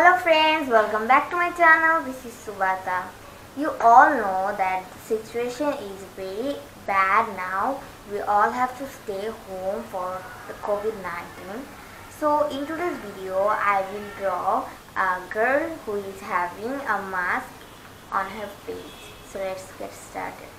Hello friends, welcome back to my channel. This is Subata. You all know that the situation is very bad now. We all have to stay home for the COVID-19. So in today's video, I will draw a girl who is having a mask on her face. So let's get started.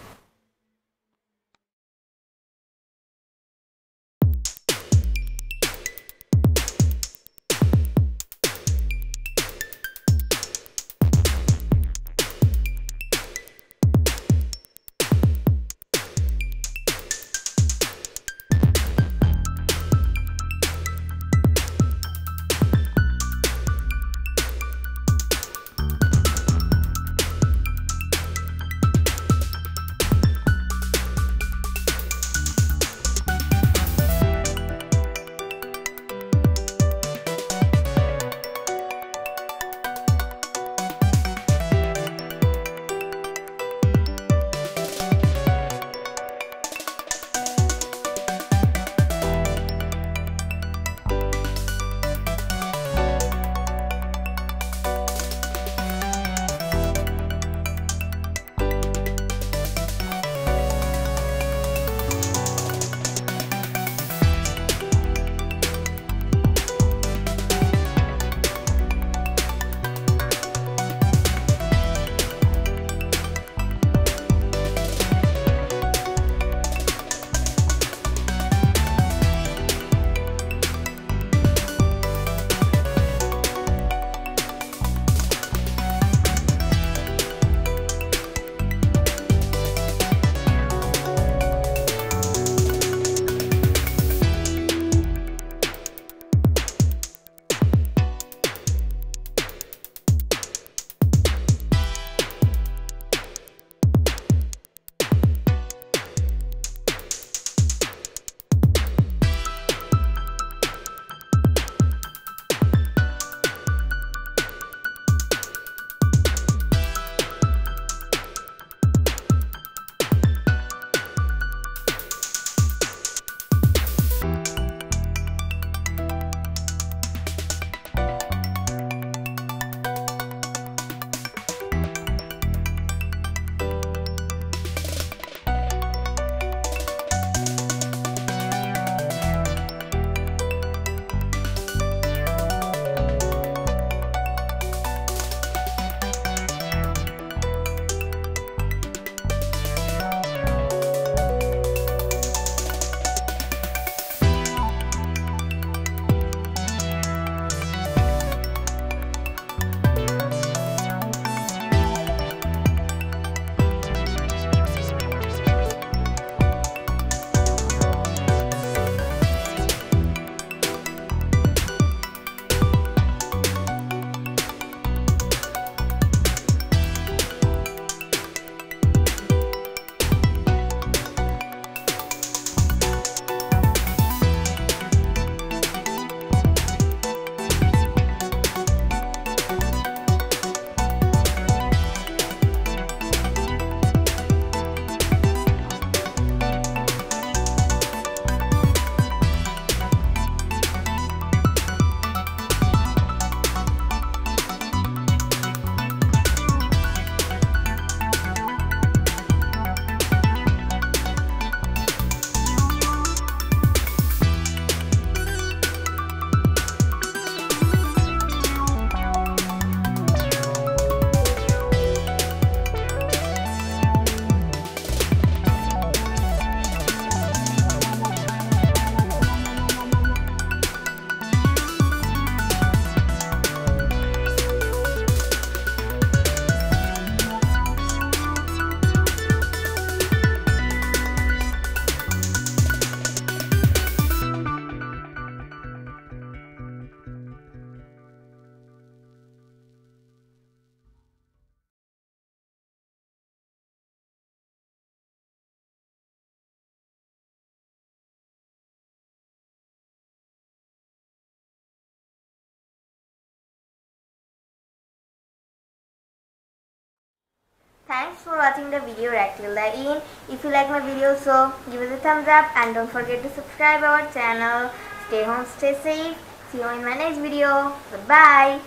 Thanks for watching the video right till the end. If you like my video so give us a thumbs up and don't forget to subscribe our channel. Stay home, stay safe. See you in my next video. Goodbye.